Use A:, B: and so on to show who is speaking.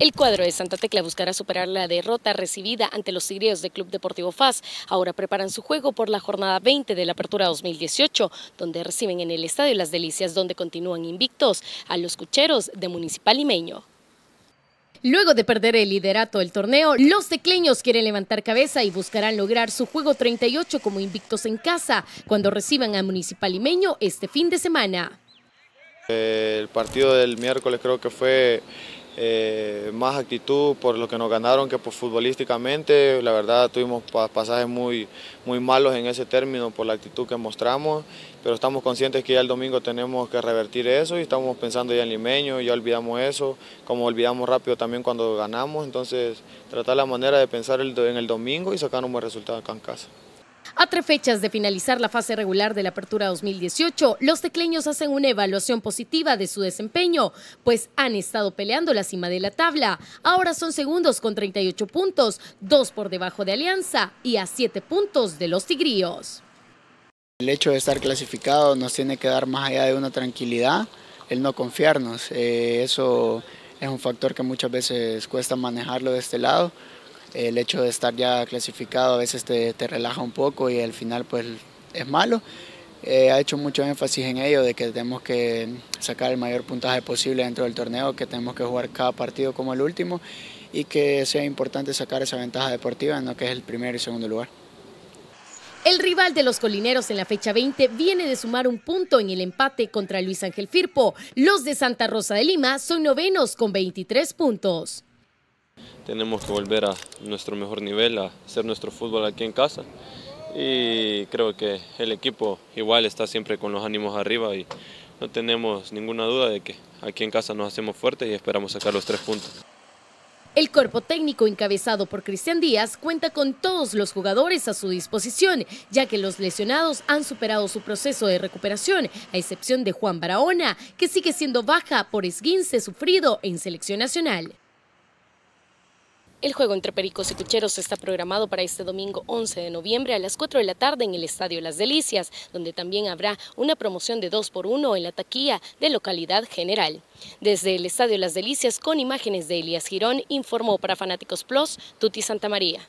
A: El cuadro de Santa Tecla buscará superar la derrota recibida ante los tigreos del Club Deportivo FAS. Ahora preparan su juego por la jornada 20 de la Apertura 2018, donde reciben en el Estadio Las Delicias, donde continúan invictos a los cucheros de Municipal Limeño. Luego de perder el liderato del torneo, los tecleños quieren levantar cabeza y buscarán lograr su juego 38 como invictos en casa, cuando reciban a Municipal Limeño este fin de semana.
B: El partido del miércoles creo que fue eh, más actitud por lo que nos ganaron que por futbolísticamente. La verdad tuvimos pasajes muy, muy malos en ese término por la actitud que mostramos, pero estamos conscientes que ya el domingo tenemos que revertir eso y estamos pensando ya en limeño, ya olvidamos eso, como olvidamos rápido también cuando ganamos, entonces tratar la manera de pensar en el domingo y sacar un buen resultado acá en casa.
A: A tres fechas de finalizar la fase regular de la Apertura 2018, los tecleños hacen una evaluación positiva de su desempeño, pues han estado peleando la cima de la tabla. Ahora son segundos con 38 puntos, dos por debajo de Alianza y a siete puntos de los tigríos.
C: El hecho de estar clasificado nos tiene que dar más allá de una tranquilidad, el no confiarnos. Eh, eso es un factor que muchas veces cuesta manejarlo de este lado el hecho de estar ya clasificado a veces te, relaja un poco y al final pues es malo. Eh, ha hecho mucho énfasis en ello, de que tenemos que sacar el mayor puntaje posible dentro del torneo, que tenemos que jugar cada partido como el último y que sea importante sacar esa ventaja deportiva en lo que es el primer y segundo lugar.
A: El rival de los colineros en la fecha 20 viene de sumar un punto en el empate contra Luis Ángel Firpo. Los de Santa Rosa de Lima son novenos con 23 puntos
D: tenemos que volver a nuestro mejor nivel, a hacer nuestro fútbol aquí en casa. Y creo que el equipo igual está siempre con los ánimos arriba y no tenemos ninguna duda de que aquí en casa nos hacemos fuertes y esperamos sacar los tres puntos.
A: El cuerpo técnico encabezado por Cristian Díaz cuenta con todos los jugadores a su disposición, ya que los lesionados han superado su proceso de recuperación, a excepción de Juan Barahona, que sigue siendo baja por esguince sufrido en selección nacional. El juego entre Pericos y Cucheros está programado para este domingo 11 de noviembre a las 4 de la tarde en el Estadio Las Delicias, donde también habrá una promoción de 2 por 1 en la taquilla de localidad general. Desde el Estadio Las Delicias, con imágenes de Elías Girón, informó para Fanáticos Plus, Tuti Santa María.